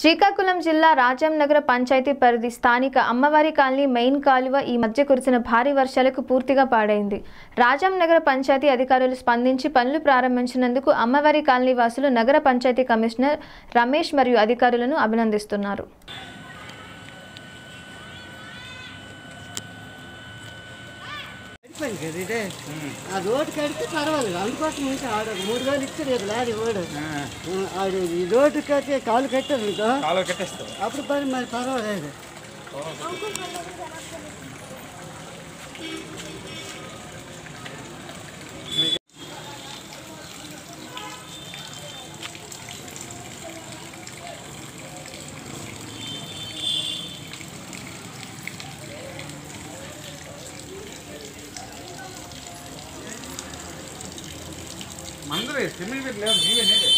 శ్రీకాకుళం జిల్లా రాజాం నగర పంచాయతీ పరిధి స్థానిక అమ్మవారి కాలనీ మెయిన్ కాలువ ఈ మధ్య కురిసిన భారీ వర్షాలకు పూర్తిగా పాడైంది. రాజంనగర పంచాయతీ అధికారులు స్పందించి పనులు ప్రారంభించినందుకు అమ్మవారి కాలనీ వాసులు నగర పంచాయతీ కమిషనర్ రమేష్ మరియు అధికారులను అభినందిస్తున్నారు. పని కదా ఇదే. ఆ రోడ్డు కడితే పర్వాలేదు. అందుకోసం ఇంకా ఆడ ఒక మూడు వేలు ఇచ్చాడు కదా లారీ ఓడు. ఆడు ఈ రోడ్డు కట్టి కాలు కట్టారు కట్టేస్తావు? అప్పుడు పని మరి పర్వాలేదు. మందరే సిమెంట్ లేవు నీవే నేడే